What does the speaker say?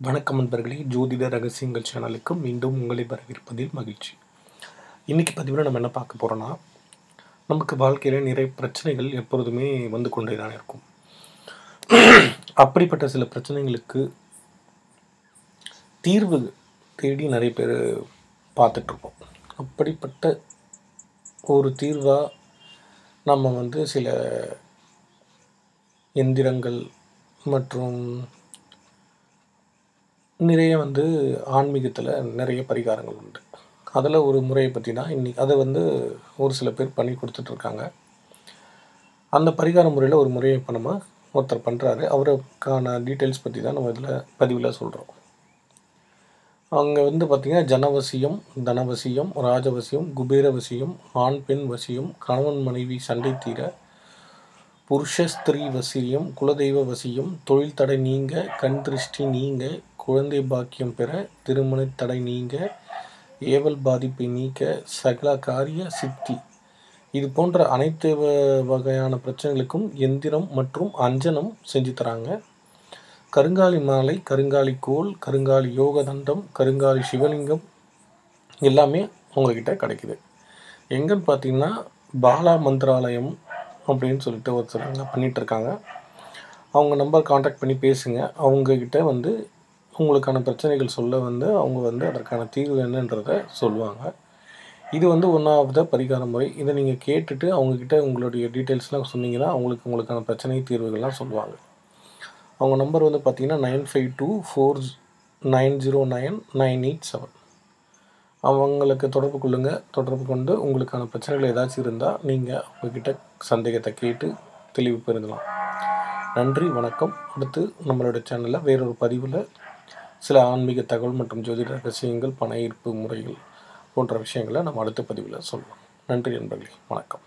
வணக்கம் நண்பர்களே. ஜோதிட ரகசியங்கள் சேனலுக்கு மீண்டும் உங்களை வரவேற்பதில் மகிழ்ச்சி. இன்றைக்கி பதிவில் நம்ம என்ன பார்க்க போகிறோன்னா நமக்கு வாழ்க்கையில் நிறைய பிரச்சனைகள் எப்பொழுதுமே வந்து கொண்டே தான் இருக்கும். அப்படிப்பட்ட சில பிரச்சனைகளுக்கு தீர்வு தேடி நிறைய பேர் பார்த்துட்ருக்கோம் அப்படிப்பட்ட ஒரு தீர்வாக நம்ம வந்து சில எந்திரங்கள் மற்றும் நிறைய வந்து ஆன்மீகத்தில் நிறைய பரிகாரங்கள் உண்டு. அதில் ஒரு முறையை பற்றினா தான் இன்னைக்கு அதை வந்து ஒரு சில பேர் பண்ணி கொடுத்துட்ருக்காங்க அந்த பரிகார முறையில் ஒரு முறையை இப்போ நம்ம ஒருத்தர் பண்ணுறாரு அவருக்கான டீட்டெயில்ஸ் பற்றி தான் நம்ம இதில் பதிவில் சொல்கிறோம் அங்கே வந்து பார்த்திங்கன்னா ஜனவசியம் தனவசியம் ராஜவசியம் குபேரவசியம் ஆண் பெண் வசியம் கணவன் மனைவி சண்டை தீர புருஷ ஸ்திரீ வசியம் குலதெய்வ வசியம் தொழில் தடை நீங்க கண் திருஷ்டி நீங்க குழந்தை பாக்கியம் பெற திருமண தடை நீங்க ஏவல் பாதிப்பை நீக்க சகல காரிய சித்தி. இது போன்ற அனைத்து வ- வகையான பிரச்சனைகளுக்கும் எந்திரம் மற்றும் அஞ்சனம் செஞ்சு தராங்க. கருங்காலி மாலை கருங்காலி கோல் கருங்காலி யோக தண்டம் கருங்காலி சிவலிங்கம் எல்லாமே உங்ககிட்ட கிடைக்குது. எங்கன்னு பார்த்தீங்கன்னா பாலா மந்திராலயம் அப்படின்னு சொல்லிட்டு ஒருத்தர் அங்கே பண்ணிகிட்ருக்காங்க அவங்க நம்பர் காண்டாக்ட் பண்ணி பேசுங்க. அவங்கக்கிட்ட வந்து உங்களுக்கான பிரச்சனைகள் சொல்ல வந்து அவங்க வந்து அதற்கான தீர்வு என்னன்றதை சொல்லுவாங்க. இது வந்து ஒன் ஆஃப் த பரிகார முறை. இதை நீங்கள் கேட்டுட்டு அவங்கக்கிட்ட உங்களுடைய டீட்டெயில்ஸ்லாம் சொன்னீங்கன்னா அவங்களுக்கு உங்களுக்கான பிரச்சனை தீர்வுகள்லாம் சொல்லுவாங்க. அவங்க நம்பர் வந்து பார்த்தீங்கன்னா nine five two four nine zero nine nine eight seven. அவங்களுக்கு தொடர்பு கொள்ளுங்கள் தொடர்பு கொண்டு உங்களுக்கான பிரச்சனைகள் ஏதாச்சும் இருந்தால் நீங்கள் அவங்கக்கிட்ட சந்தேகத்தை கேட்டு தெளிவு பெறுங்கலாம் நன்றி வணக்கம். அடுத்து நம்மளோட சேனலில் வேறொரு பதிவில் சில ஆன்மீக தகவல் மற்றும் ஜோதிட ரகசியங்கள் பண ஈர்ப்பு முறைகள் போன்ற விஷயங்களை நம்ம அடுத்த பதிவில் சொல்லுவோம் நன்றி நண்பர்களே வணக்கம்.